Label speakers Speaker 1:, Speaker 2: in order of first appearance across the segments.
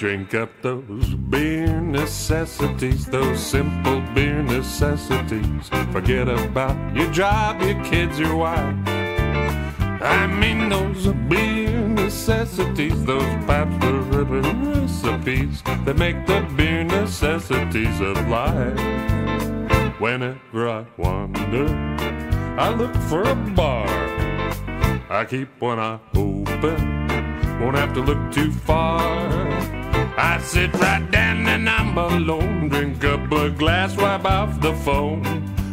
Speaker 1: Drink up those beer necessities, those simple beer necessities. Forget about your job, your kids, your wife. I mean those beer necessities, those Pabst recipes that make the beer necessities of life. Whenever I wander, I look for a bar. I keep one eye open, won't have to look too far. I sit right down and I'm alone. Drink up a glass, wipe off the phone.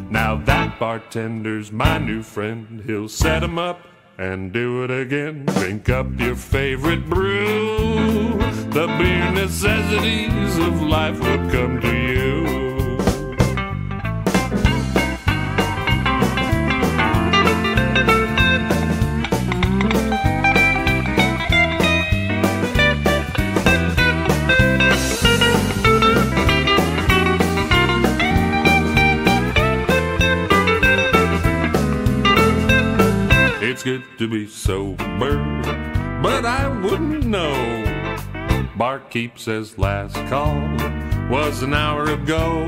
Speaker 1: Now that bartender's my new friend. He'll set 'em up and do it again. Drink up your favorite brew. The beer necessities of life will come to you. Good to be sober, but I wouldn't know. Barkeep says last call was an hour ago.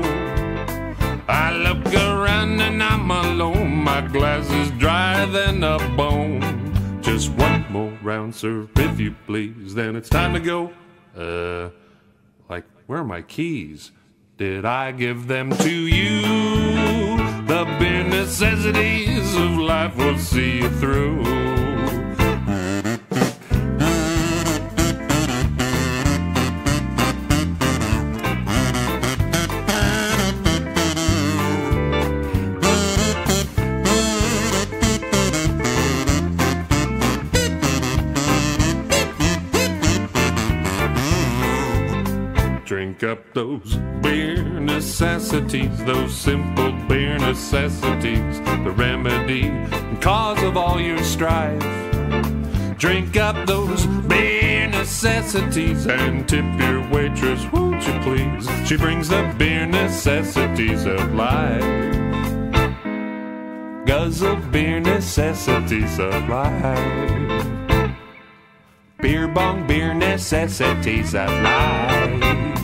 Speaker 1: I look around and I'm alone. My glass is drier than a bone. Just one more round, sir, if you please. Then it's time to go. Uh, like, where are my keys? Did I give them to you? The bare necessities will see you through. Drink up those beer necessities, those simple beer necessities, the remedy and cause of all your strife. Drink up those beer necessities and tip your waitress, won't you please? She brings the beer necessities of life. Guzzle beer necessities of life. Beer bong beer necessities of life.